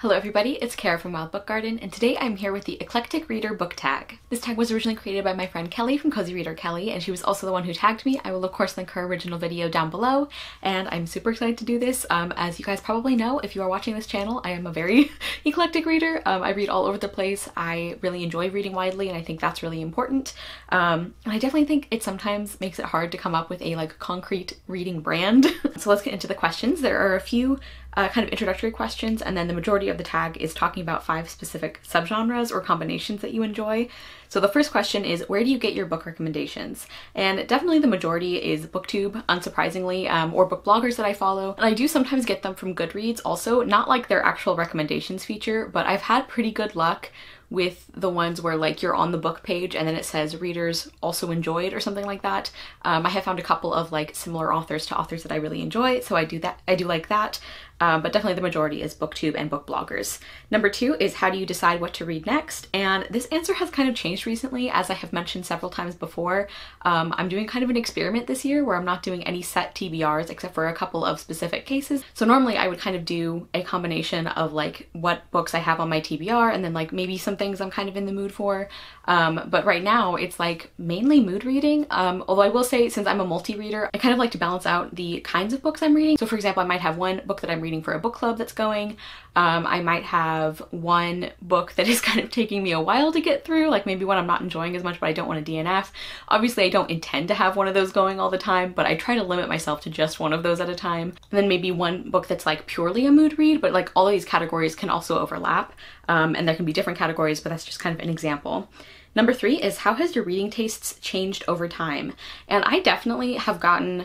Hello everybody, it's Kara from Wilde Book Garden, and today I'm here with the Eclectic Reader book tag. This tag was originally created by my friend Kelly from Cozy Reader Kelly, and she was also the one who tagged me. I will of course link her original video down below, and I'm super excited to do this. Um, as you guys probably know, if you are watching this channel, I am a very eclectic reader. Um, I read all over the place. I really enjoy reading widely, and I think that's really important. Um, and I definitely think it sometimes makes it hard to come up with a like concrete reading brand. so let's get into the questions. There are a few uh, kind of introductory questions, and then the majority of the tag is talking about five specific subgenres or combinations that you enjoy. So the first question is, where do you get your book recommendations? And definitely the majority is booktube, unsurprisingly, um, or book bloggers that I follow. And I do sometimes get them from Goodreads also, not like their actual recommendations feature, but I've had pretty good luck with the ones where like you're on the book page and then it says readers also enjoyed or something like that. Um, I have found a couple of like similar authors to authors that I really enjoy, so I do that. I do like that um, but definitely the majority is booktube and book bloggers. Number two is how do you decide what to read next? And this answer has kind of changed recently, as I have mentioned several times before. Um, I'm doing kind of an experiment this year where I'm not doing any set TBRs except for a couple of specific cases. So normally I would kind of do a combination of like what books I have on my TBR and then like maybe some things I'm kind of in the mood for. Um, but right now it's like mainly mood reading. Um, although I will say since I'm a multi-reader, I kind of like to balance out the kinds of books I'm reading. So for example, I might have one book that I'm reading for a book club that's going. Um, I might have one book that is kind of taking me a while to get through, like maybe one I'm not enjoying as much, but I don't want to DNF. Obviously, I don't intend to have one of those going all the time, but I try to limit myself to just one of those at a time. And then maybe one book that's like purely a mood read, but like all of these categories can also overlap, um, and there can be different categories, but that's just kind of an example. Number three is how has your reading tastes changed over time? And I definitely have gotten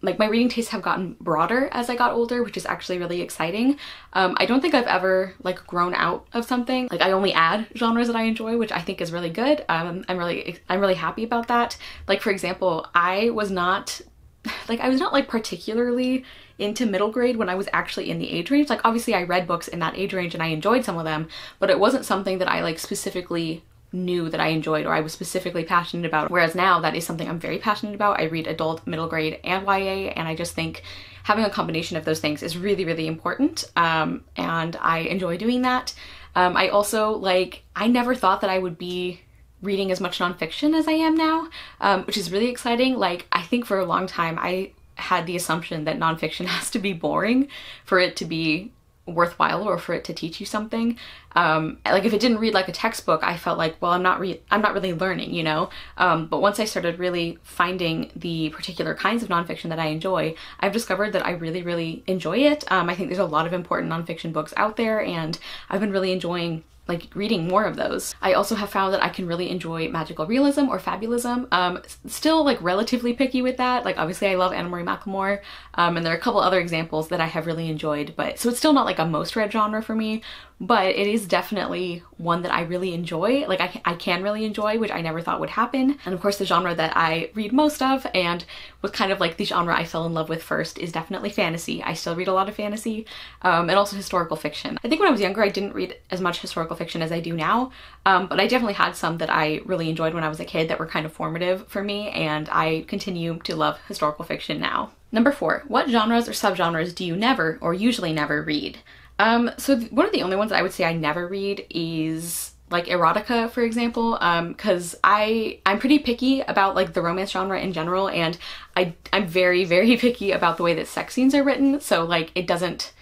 like my reading tastes have gotten broader as I got older, which is actually really exciting. Um, I don't think I've ever like grown out of something. Like I only add genres that I enjoy, which I think is really good. Um, I'm really I'm really happy about that. Like for example, I was not like I was not like particularly into middle grade when I was actually in the age range. Like obviously I read books in that age range and I enjoyed some of them, but it wasn't something that I like specifically knew that I enjoyed or I was specifically passionate about. Whereas now that is something I'm very passionate about. I read adult, middle grade, and YA, and I just think having a combination of those things is really, really important. Um, and I enjoy doing that. Um, I also like, I never thought that I would be reading as much nonfiction as I am now, um, which is really exciting. Like, I think for a long time I had the assumption that nonfiction has to be boring for it to be worthwhile or for it to teach you something. Um, like if it didn't read like a textbook, I felt like, well, I'm not re- I'm not really learning, you know. Um, but once I started really finding the particular kinds of nonfiction that I enjoy, I've discovered that I really, really enjoy it. Um, I think there's a lot of important nonfiction books out there, and I've been really enjoying like reading more of those. I also have found that I can really enjoy magical realism or fabulism. Um, still like relatively picky with that. Like obviously I love Anna Marie McLemore um, and there are a couple other examples that I have really enjoyed, but so it's still not like a most read genre for me, but it is definitely one that I really enjoy. Like I, I can really enjoy, which I never thought would happen. And of course the genre that I read most of and was kind of like the genre I fell in love with first is definitely fantasy. I still read a lot of fantasy um, and also historical fiction. I think when I was younger I didn't read as much historical fiction as I do now, um, but I definitely had some that I really enjoyed when I was a kid that were kind of formative for me and I continue to love historical fiction now. Number four, what genres or subgenres do you never or usually never read? Um, so one of the only ones I would say I never read is like erotica for example because um, i i'm pretty picky about like the romance genre in general and i i'm very very picky about the way that sex scenes are written so like it doesn't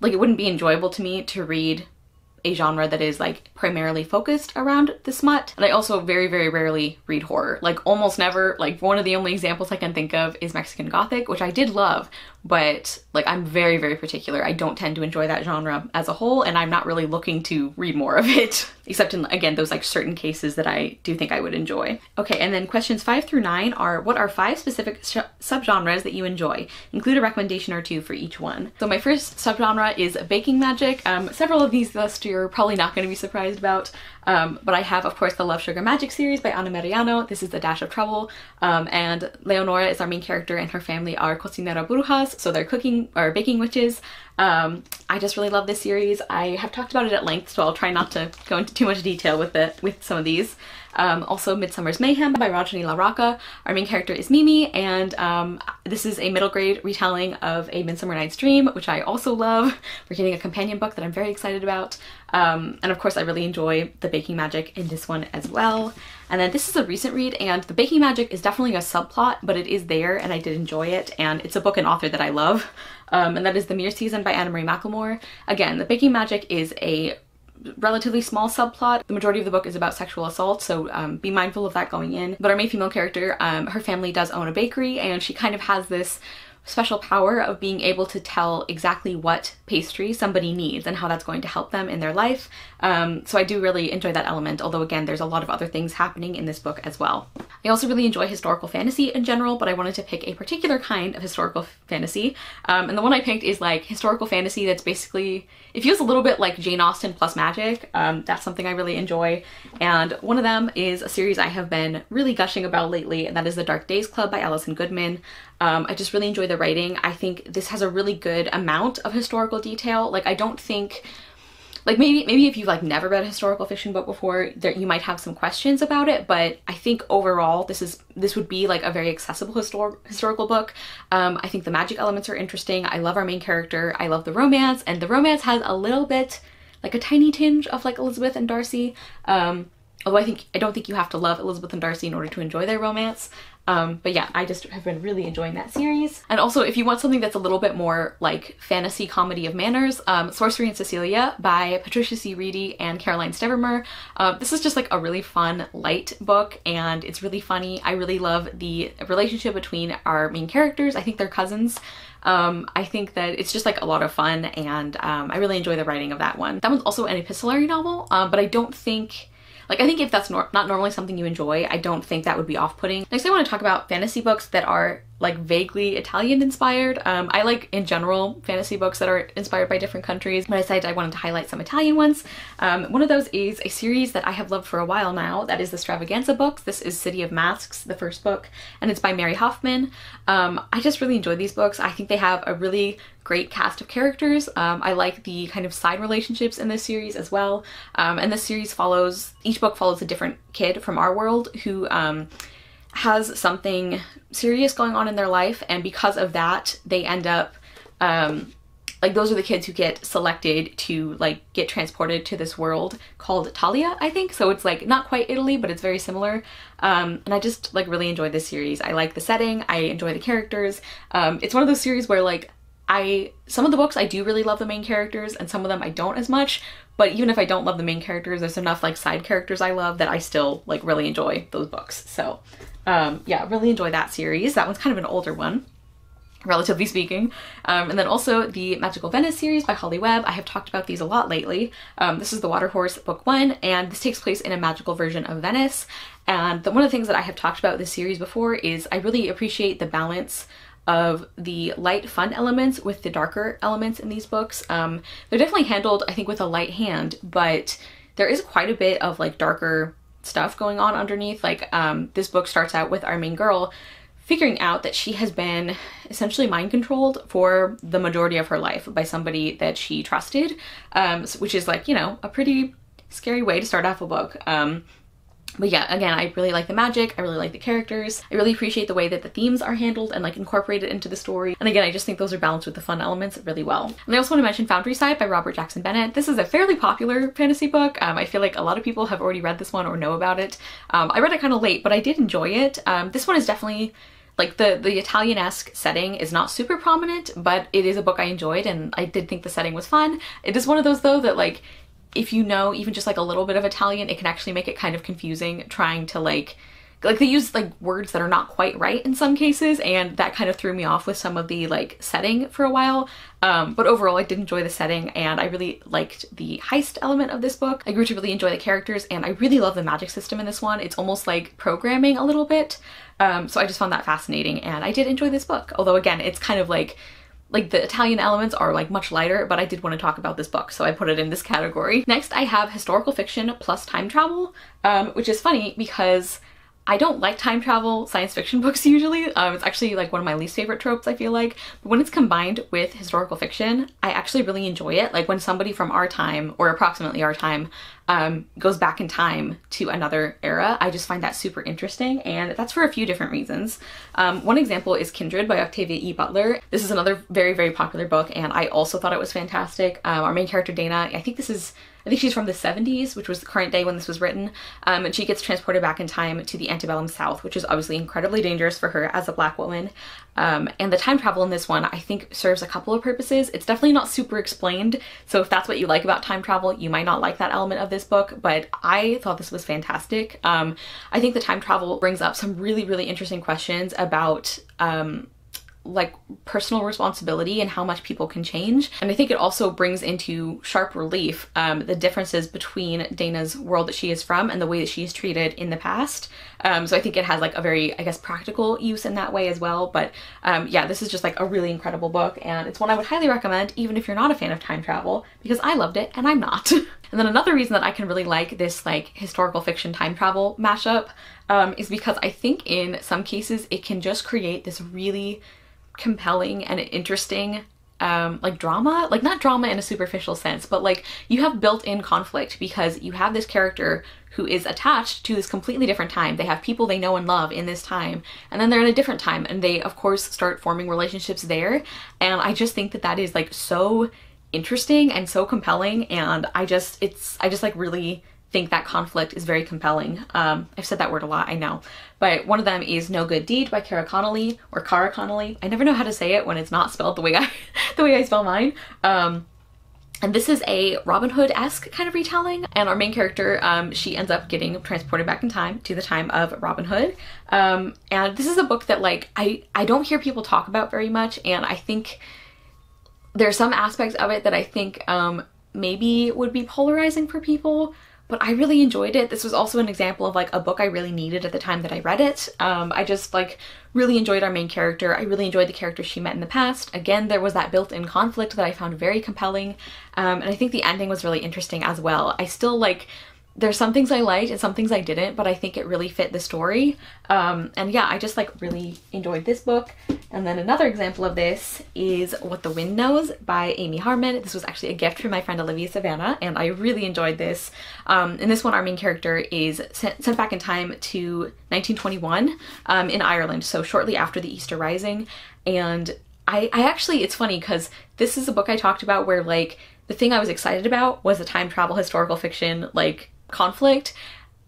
like it wouldn't be enjoyable to me to read a genre that is like primarily focused around the smut. And I also very, very rarely read horror. Like almost never. Like one of the only examples I can think of is Mexican Gothic, which I did love, but like I'm very, very particular. I don't tend to enjoy that genre as a whole, and I'm not really looking to read more of it, except in, again, those like certain cases that I do think I would enjoy. Okay, and then questions five through nine are what are five specific subgenres that you enjoy? Include a recommendation or two for each one. So my first subgenre is baking magic. Um, several of these list you're probably not going to be surprised about. Um, but I have, of course, the Love Sugar Magic series by Anna Meriano. This is The Dash of Trouble. Um, and Leonora is our main character and her family are cocinera brujas, so they're cooking or baking witches. Um, I just really love this series. I have talked about it at length, so I'll try not to go into too much detail with it with some of these. Um, also, Midsummer's Mayhem by Rajani LaRocca. Our main character is Mimi, and um, this is a middle grade retelling of A Midsummer Night's Dream, which I also love. We're getting a companion book that I'm very excited about. Um, and of course, I really enjoy the baking magic in this one as well. And then this is a recent read, and the baking magic is definitely a subplot, but it is there, and I did enjoy it. And it's a book and author that I love, um, and that is The Mirror Season by Anna Marie McLemore. Again, the baking magic is a relatively small subplot. The majority of the book is about sexual assault, so um, be mindful of that going in. But our main female character, um, her family does own a bakery, and she kind of has this special power of being able to tell exactly what pastry somebody needs and how that's going to help them in their life. Um, so I do really enjoy that element, although again, there's a lot of other things happening in this book as well. I also really enjoy historical fantasy in general, but I wanted to pick a particular kind of historical fantasy. Um, and the one I picked is like historical fantasy that's basically, it feels a little bit like Jane Austen plus magic. Um, that's something I really enjoy. And one of them is a series I have been really gushing about lately, and that is The Dark Days Club by Alison Goodman. Um, I just really enjoy the writing. I think this has a really good amount of historical detail. Like I don't think like maybe maybe if you've like never read a historical fiction book before there you might have some questions about it but i think overall this is this would be like a very accessible histor- historical book. Um, i think the magic elements are interesting. I love our main character. I love the romance and the romance has a little bit like a tiny tinge of like elizabeth and darcy. Um, although i think i don't think you have to love elizabeth and darcy in order to enjoy their romance um, but yeah, I just have been really enjoying that series. And also, if you want something that's a little bit more like fantasy comedy of manners, um, Sorcery and Cecilia by Patricia C. Wrede and Caroline Stevermer. Uh, this is just like a really fun, light book, and it's really funny. I really love the relationship between our main characters. I think they're cousins. Um, I think that it's just like a lot of fun, and um, I really enjoy the writing of that one. That one's also an epistolary novel, um, but I don't think like I think if that's nor not normally something you enjoy, I don't think that would be off-putting. Next I want to talk about fantasy books that are like vaguely Italian inspired. Um, I like in general fantasy books that are inspired by different countries, but I decided I wanted to highlight some Italian ones. Um, one of those is a series that I have loved for a while now. That is the Stravaganza books. This is City of Masks, the first book, and it's by Mary Hoffman. Um, I just really enjoy these books. I think they have a really great cast of characters. Um, I like the kind of side relationships in this series as well. Um, and this series follows, each book follows a different kid from our world who um, has something serious going on in their life. And because of that, they end up, um, like those are the kids who get selected to like get transported to this world called Talia, I think. So it's like not quite Italy, but it's very similar. Um, and I just like really enjoyed this series. I like the setting. I enjoy the characters. Um, it's one of those series where like I some of the books I do really love the main characters and some of them I don't as much, but even if I don't love the main characters, there's enough like side characters I love that I still like really enjoy those books. So um, yeah, really enjoy that series. That one's kind of an older one relatively speaking. Um, and then also the Magical Venice series by Holly Webb. I have talked about these a lot lately. Um, this is the Water Horse book one, and this takes place in a magical version of Venice. And the, one of the things that I have talked about this series before is I really appreciate the balance of the light fun elements with the darker elements in these books. Um, they're definitely handled, I think, with a light hand, but there is quite a bit of like darker stuff going on underneath. Like um, this book starts out with our main girl figuring out that she has been essentially mind controlled for the majority of her life by somebody that she trusted, um, which is like, you know, a pretty scary way to start off a book. Um, but yeah, again, I really like the magic, I really like the characters, I really appreciate the way that the themes are handled and like incorporated into the story. And again, I just think those are balanced with the fun elements really well. And I also want to mention Foundryside by Robert Jackson Bennett. This is a fairly popular fantasy book. Um, I feel like a lot of people have already read this one or know about it. Um, I read it kind of late, but I did enjoy it. Um, this one is definitely like the the Italian-esque setting is not super prominent, but it is a book I enjoyed and I did think the setting was fun. It is one of those though that like if you know even just like a little bit of Italian, it can actually make it kind of confusing trying to like like they use like words that are not quite right in some cases and that kind of threw me off with some of the like setting for a while. Um, but overall I did enjoy the setting and I really liked the heist element of this book. I grew to really enjoy the characters and I really love the magic system in this one. It's almost like programming a little bit. Um, so I just found that fascinating and I did enjoy this book. Although again it's kind of like like the Italian elements are like much lighter, but I did want to talk about this book, so I put it in this category. Next, I have historical fiction plus time travel, um, which is funny because I don't like time travel science fiction books usually. Um, it's actually like one of my least favorite tropes, I feel like. But when it's combined with historical fiction, I actually really enjoy it. Like when somebody from our time, or approximately our time, um, goes back in time to another era, I just find that super interesting, and that's for a few different reasons. Um, one example is Kindred by Octavia E. Butler. This is another very, very popular book, and I also thought it was fantastic. Um, our main character, Dana, I think this is I think she's from the 70s, which was the current day when this was written, um, and she gets transported back in time to the antebellum South, which is obviously incredibly dangerous for her as a black woman. Um, and the time travel in this one, I think, serves a couple of purposes. It's definitely not super explained, so if that's what you like about time travel, you might not like that element of this book, but I thought this was fantastic. Um, I think the time travel brings up some really, really interesting questions about um, like personal responsibility and how much people can change. And I think it also brings into sharp relief um, the differences between Dana's world that she is from and the way that she is treated in the past. Um, so I think it has like a very, I guess, practical use in that way as well. But um, yeah, this is just like a really incredible book and it's one I would highly recommend even if you're not a fan of time travel because I loved it and I'm not. and then another reason that I can really like this like historical fiction time travel mashup um, is because I think in some cases it can just create this really compelling and interesting um, like drama, like not drama in a superficial sense, but like you have built-in conflict because you have this character who is attached to this completely different time. They have people they know and love in this time, and then they're in a different time, and they of course start forming relationships there. And I just think that that is like so interesting and so compelling, and I just it's I just like really think that conflict is very compelling. Um, I've said that word a lot, I know. But one of them is No Good Deed by Kara Connolly or Cara Connolly. I never know how to say it when it's not spelled the way I the way I spell mine. Um, and this is a Robin Hood-esque kind of retelling, and our main character, um, she ends up getting transported back in time to the time of Robin Hood. Um, and this is a book that like I, I don't hear people talk about very much, and I think there's some aspects of it that I think um, maybe would be polarizing for people but I really enjoyed it. This was also an example of like a book I really needed at the time that I read it. Um, I just like really enjoyed our main character. I really enjoyed the characters she met in the past. Again, there was that built-in conflict that I found very compelling. Um, and I think the ending was really interesting as well. I still like there's some things I liked and some things I didn't, but I think it really fit the story. Um, and yeah, I just like really enjoyed this book. And then another example of this is What the Wind Knows by Amy Harmon. This was actually a gift from my friend Olivia Savannah, and I really enjoyed this. Um, in this one, our main character is sent, sent back in time to 1921 um, in Ireland, so shortly after the Easter Rising. And I, I actually, it's funny because this is a book I talked about where like the thing I was excited about was the time travel historical fiction like conflict.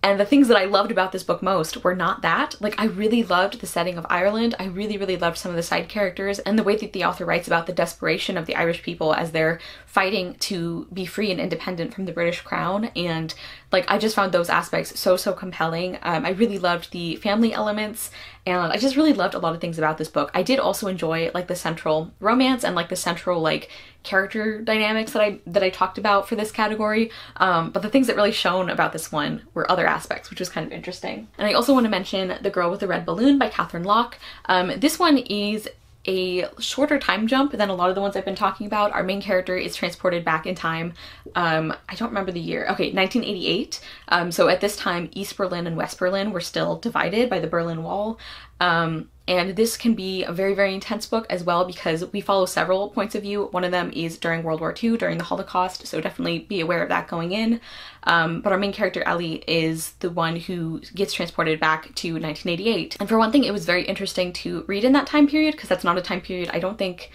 And the things that I loved about this book most were not that. Like, I really loved the setting of Ireland. I really, really loved some of the side characters and the way that the author writes about the desperation of the Irish people as they're fighting to be free and independent from the British crown. And, like, I just found those aspects so, so compelling. Um, I really loved the family elements and I just really loved a lot of things about this book. I did also enjoy, like, the central romance and, like, the central, like, character dynamics that I that I talked about for this category. Um, but the things that really shone about this one were other aspects, which was kind of interesting. And I also want to mention The Girl with the Red Balloon by Katherine Locke. Um, this one is a shorter time jump than a lot of the ones I've been talking about. Our main character is transported back in time. Um, I don't remember the year. Okay, 1988. Um, so at this time, East Berlin and West Berlin were still divided by the Berlin Wall. Um, and this can be a very, very intense book as well because we follow several points of view. One of them is during World War II, during the Holocaust, so definitely be aware of that going in. Um, but our main character, Ellie, is the one who gets transported back to 1988. And for one thing, it was very interesting to read in that time period because that's not a time period I don't think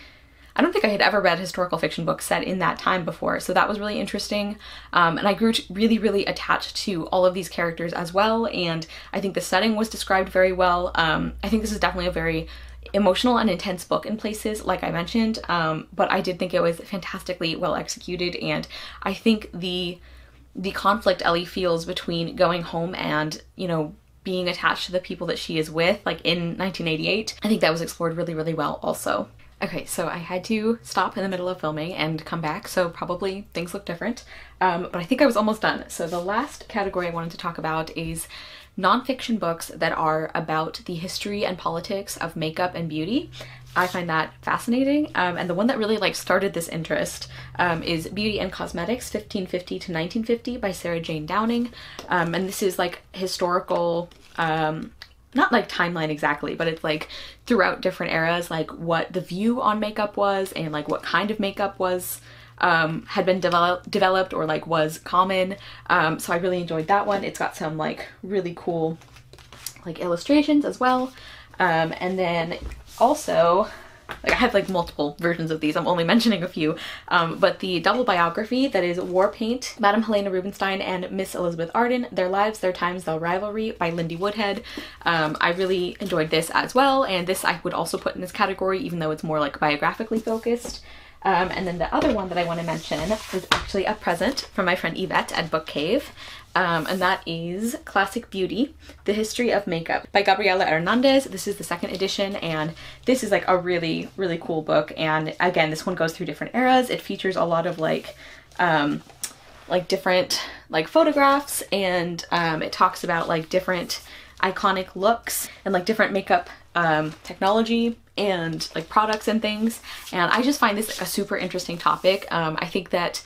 I don't think I had ever read historical fiction books set in that time before, so that was really interesting. Um, and I grew really, really attached to all of these characters as well, and I think the setting was described very well. Um, I think this is definitely a very emotional and intense book in places, like I mentioned, um, but I did think it was fantastically well executed, and I think the the conflict Ellie feels between going home and, you know, being attached to the people that she is with, like in 1988, I think that was explored really, really well also. Okay, so I had to stop in the middle of filming and come back, so probably things look different. Um, but I think I was almost done. So the last category I wanted to talk about is nonfiction books that are about the history and politics of makeup and beauty. I find that fascinating. Um, and the one that really like started this interest um, is Beauty and Cosmetics 1550 to 1950 by Sarah Jane Downing. Um, and this is like historical um, not like timeline exactly, but it's like throughout different eras, like what the view on makeup was and like what kind of makeup was um, had been develop- developed or like was common. Um, so I really enjoyed that one. It's got some like really cool like illustrations as well. Um, and then also like I have like multiple versions of these. I'm only mentioning a few, um, but the double biography that is War Paint, Madame Helena Rubinstein and Miss Elizabeth Arden, Their Lives, Their Times, Their Rivalry by Lindy Woodhead. Um, I really enjoyed this as well, and this I would also put in this category, even though it's more like biographically focused. Um, and then the other one that I want to mention is actually a present from my friend Yvette at Book Cave. Um, and that is Classic Beauty, The History of Makeup by Gabriela Hernandez. This is the second edition, and this is like a really, really cool book. And again, this one goes through different eras. It features a lot of like, um, like different like photographs, and um, it talks about like different iconic looks and like different makeup um, technology and like products and things. And I just find this a super interesting topic. Um, I think that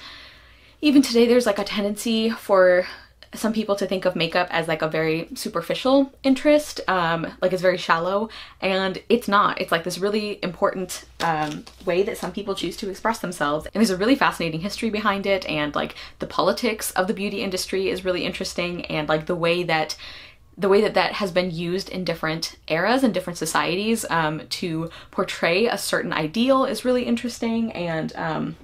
even today there's like a tendency for some people to think of makeup as like a very superficial interest, um, like it's very shallow, and it's not. It's like this really important um, way that some people choose to express themselves. And there's a really fascinating history behind it, and like the politics of the beauty industry is really interesting, and like the way that the way that that has been used in different eras and different societies um, to portray a certain ideal is really interesting and um,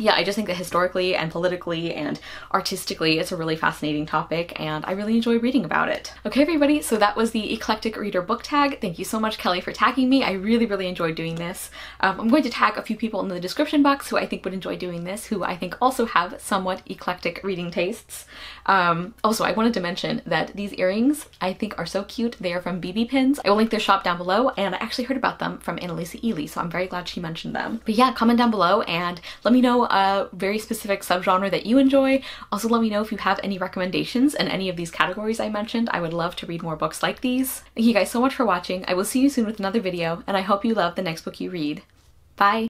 yeah, I just think that historically and politically and artistically it's a really fascinating topic and I really enjoy reading about it. Okay everybody, so that was the Eclectic Reader book tag. Thank you so much Kelly for tagging me. I really, really enjoyed doing this. Um, I'm going to tag a few people in the description box who I think would enjoy doing this, who I think also have somewhat eclectic reading tastes. Um, also, I wanted to mention that these earrings I think are so cute. They are from BB Pins. I will link their shop down below and I actually heard about them from Annalisa Ely, so I'm very glad she mentioned them. But yeah, comment down below and let me know a very specific subgenre that you enjoy. Also let me know if you have any recommendations in any of these categories I mentioned. I would love to read more books like these. Thank you guys so much for watching. I will see you soon with another video and I hope you love the next book you read. Bye!